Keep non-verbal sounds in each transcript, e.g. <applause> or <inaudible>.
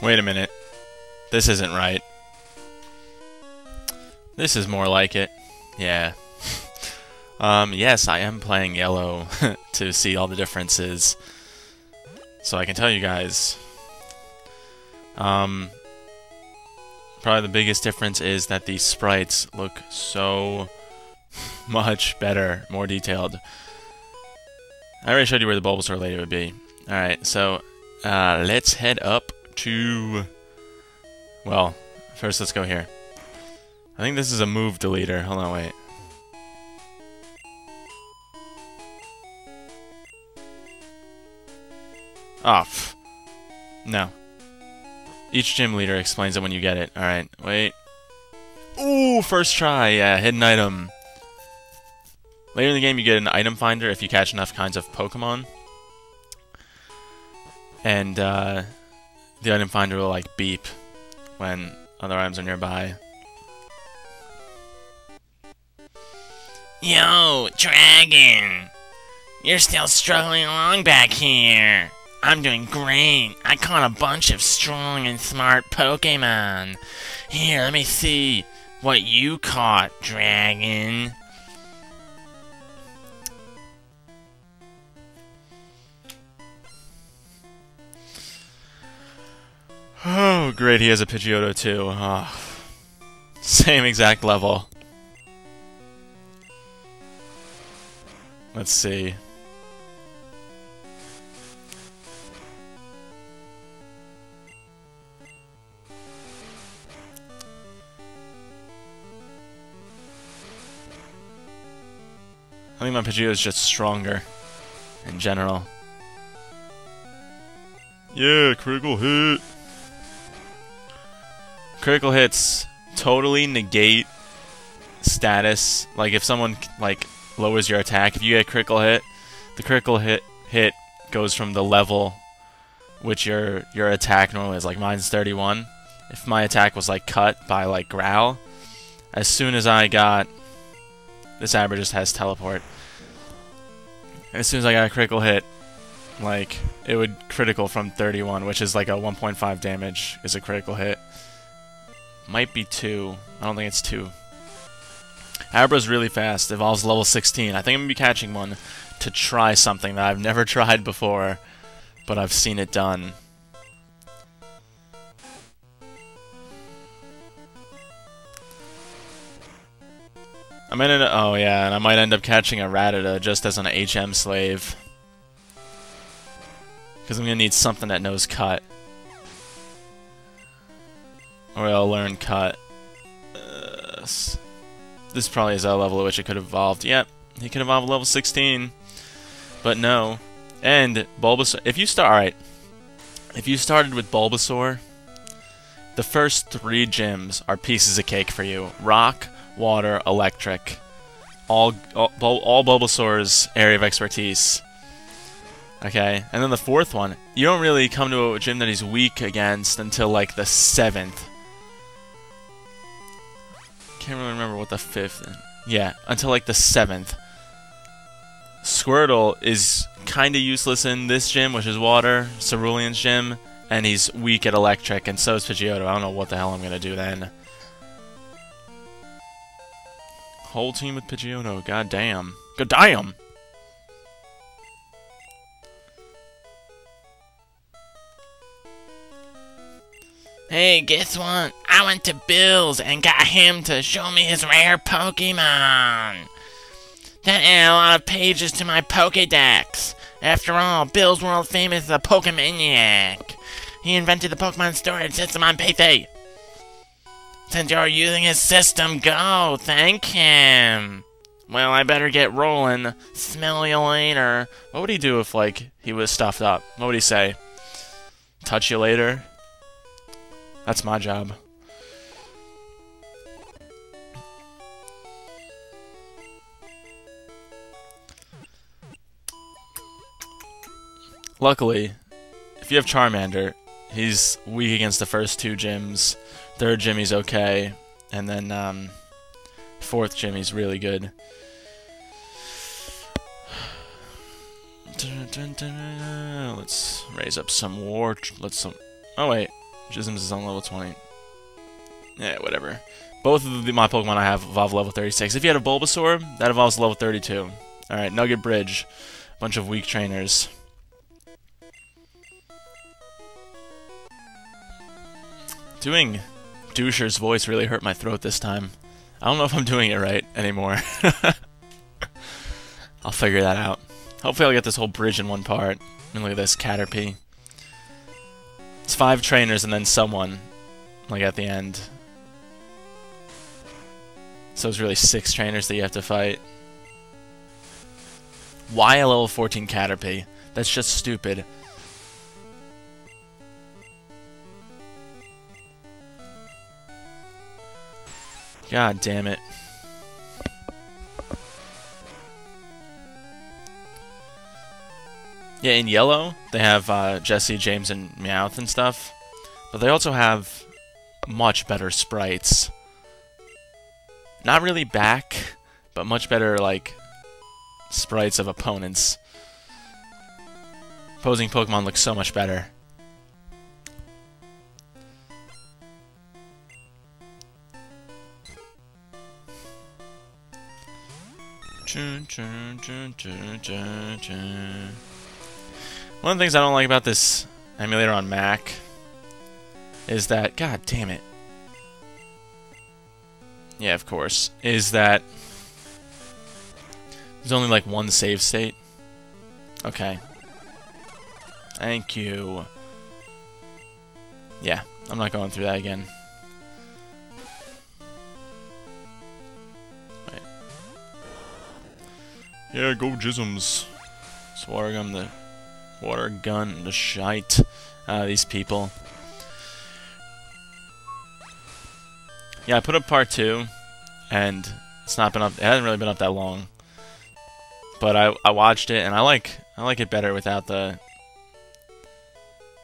Wait a minute. This isn't right. This is more like it. Yeah. <laughs> um, yes, I am playing yellow <laughs> to see all the differences. So I can tell you guys. Um, probably the biggest difference is that these sprites look so <laughs> much better, more detailed. I already showed you where the Bulbasaur lady would be. Alright, so uh, let's head up to... Well, first let's go here. I think this is a move deleter. Hold on, wait. Off. Oh, no. Each gym leader explains it when you get it. Alright, wait. Ooh, first try. Yeah, hidden item. Later in the game, you get an item finder if you catch enough kinds of Pokemon. And, uh, the item finder will, like, beep when other items are nearby. Yo, Dragon! You're still struggling along back here. I'm doing great. I caught a bunch of strong and smart Pokemon. Here, let me see what you caught, Dragon. Oh, great, he has a Pidgeotto too. Oh. Same exact level. Let's see. I think my Pidgeotto is just stronger in general. Yeah, critical hit. Critical hits totally negate status. Like if someone like lowers your attack, if you get a critical hit, the critical hit hit goes from the level which your your attack normally is. Like mine's 31. If my attack was like cut by like growl, as soon as I got this Abra just has teleport. As soon as I got a critical hit, like it would critical from 31, which is like a 1.5 damage is a critical hit. Might be 2. I don't think it's 2. Abra's really fast. Evolves level 16. I think I'm going to be catching one to try something that I've never <laughs> tried before, but I've seen it done. I might end up, oh yeah, and I might end up catching a Rattata just as an HM slave. Because I'm going to need something that knows cut. Or I'll learn cut. Uh, this probably is a level at which it could have evolved. Yep, he could evolve level 16. But no. And Bulbasaur, if you start, alright. If you started with Bulbasaur, the first three gyms are pieces of cake for you. Rock, water, electric. All, all, all Bulbasaur's area of expertise. Okay, and then the fourth one, you don't really come to a gym that he's weak against until like the seventh can't really remember what the fifth. Yeah, until like the seventh. Squirtle is kind of useless in this gym, which is water, Cerulean's gym, and he's weak at electric, and so is Pidgeotto. I don't know what the hell I'm gonna do then. Whole team with Pidgeotto, god damn. God damn! Hey, guess what? I went to Bill's and got him to show me his rare Pokemon. That added a lot of pages to my Pokedex. After all, Bill's world famous a Pokemaniac. He invented the Pokemon storage system on Paypay. Since you're using his system, go. Thank him. Well, I better get rolling. Smell you later. What would he do if, like, he was stuffed up? What would he say? Touch you later? That's my job. Luckily, if you have Charmander, he's weak against the first two gyms. Third gym he's okay, and then um, fourth gym he's really good. <sighs> Let's raise up some war. Let's some. Oh wait, Jisms is on level 20. Yeah, whatever. Both of the, my Pokemon I have evolve level 36. If you had a Bulbasaur, that evolves level 32. Alright, Nugget Bridge. Bunch of weak trainers. Doing Doucher's voice really hurt my throat this time. I don't know if I'm doing it right anymore. <laughs> I'll figure that out. Hopefully I'll get this whole bridge in one part. I mean, look at this, Caterpie. It's five trainers and then someone, like at the end. So it's really six trainers that you have to fight. Why a level 14 Caterpie? That's just stupid. God damn it. Yeah, in yellow, they have uh, Jesse, James, and Meowth and stuff. But they also have much better sprites. Not really back, but much better, like, sprites of opponents. Opposing Pokemon look so much better. One of the things I don't like about this emulator on Mac is that, god damn it. Yeah, of course. Is that there's only like one save state. Okay. Thank you. Yeah, I'm not going through that again. Wait. Yeah, go Jisms. Swargum the water gun the shite of these people. Yeah, I put up part two, and it's not been up. It hasn't really been up that long. But I I watched it and I like I like it better without the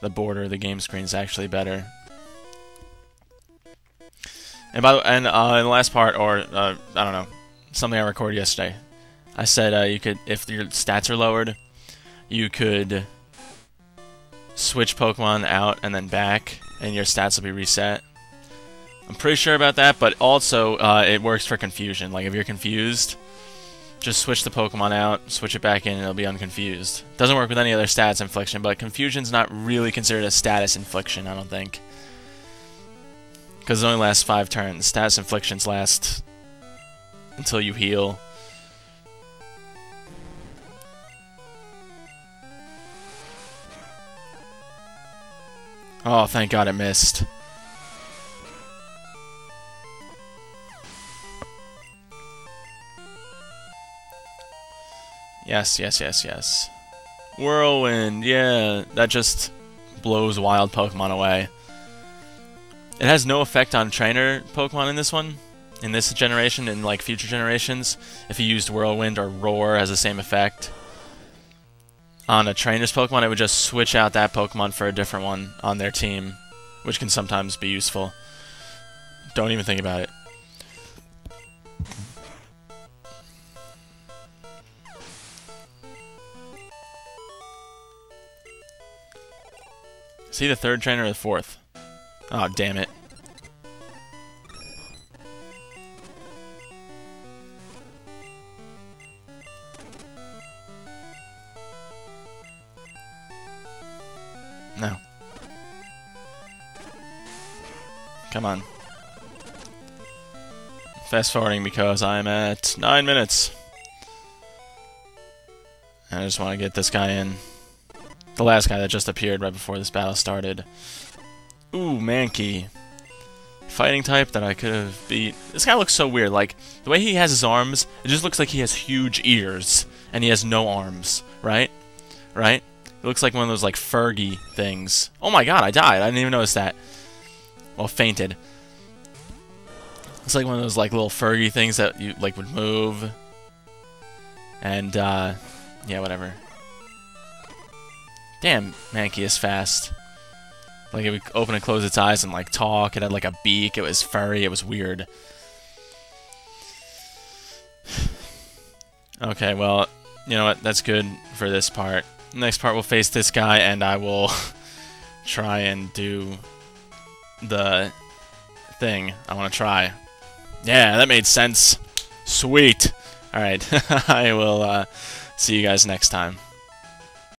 the border. The game screen is actually better. And by the and uh, in the last part, or uh, I don't know, something I recorded yesterday, I said uh, you could if your stats are lowered, you could switch Pokemon out and then back, and your stats will be reset. I'm pretty sure about that, but also uh, it works for confusion. Like if you're confused, just switch the Pokemon out, switch it back in, and it'll be unconfused. Doesn't work with any other stats infliction, but confusion's not really considered a status infliction, I don't think. Because it only lasts five turns. Status inflictions last until you heal. Oh, thank God it missed. Yes, yes, yes, yes. Whirlwind, yeah, that just blows wild Pokemon away. It has no effect on trainer Pokemon in this one, in this generation, in like future generations. If you used Whirlwind or Roar has the same effect. On a trainer's Pokemon, it would just switch out that Pokemon for a different one on their team, which can sometimes be useful. Don't even think about it. Is he the third trainer or the fourth? Oh, damn it. No. Come on. Fast forwarding because I'm at 9 minutes. I just want to get this guy in. The last guy that just appeared right before this battle started. Ooh, Mankey. Fighting type that I could have beat. This guy looks so weird. Like, the way he has his arms, it just looks like he has huge ears. And he has no arms. Right? Right? It looks like one of those, like, Furby things. Oh my god, I died. I didn't even notice that. Well, fainted. It's like one of those, like, little Furby things that you, like, would move. And, uh, yeah, whatever. Damn, Mankey is fast. Like, it would open and close its eyes and, like, talk. It had, like, a beak. It was furry. It was weird. <sighs> okay, well, you know what? That's good for this part. Next part, we'll face this guy, and I will <laughs> try and do the thing. I want to try. Yeah, that made sense. Sweet. Alright, <laughs> I will uh, see you guys next time.